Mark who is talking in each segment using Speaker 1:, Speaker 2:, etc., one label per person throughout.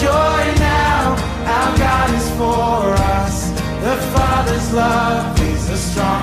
Speaker 1: joy now. Our God is for us. The Father's love is a strong.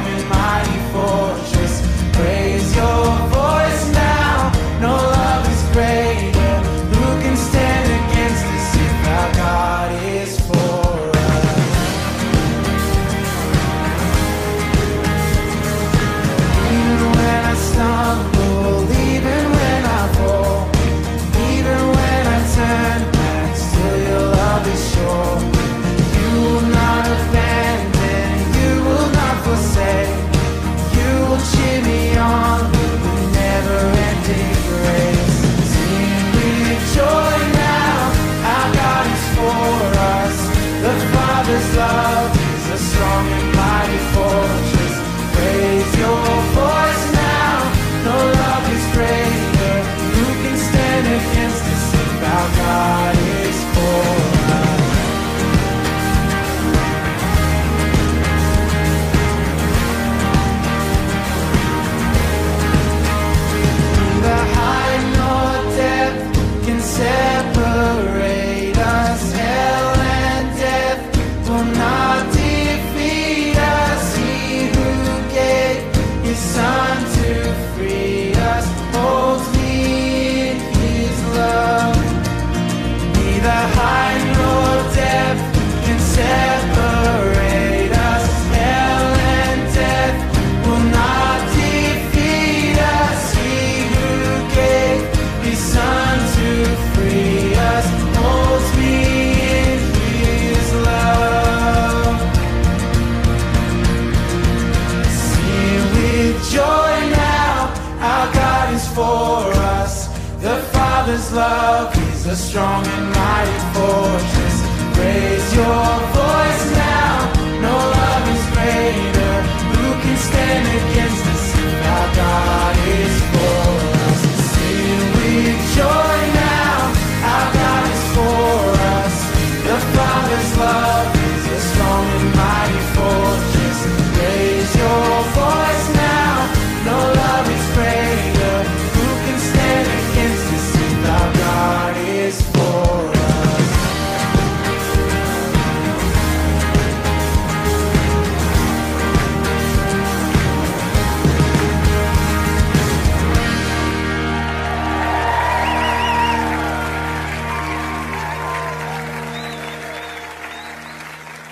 Speaker 1: love is a strong and mighty fortress. Raise your voice.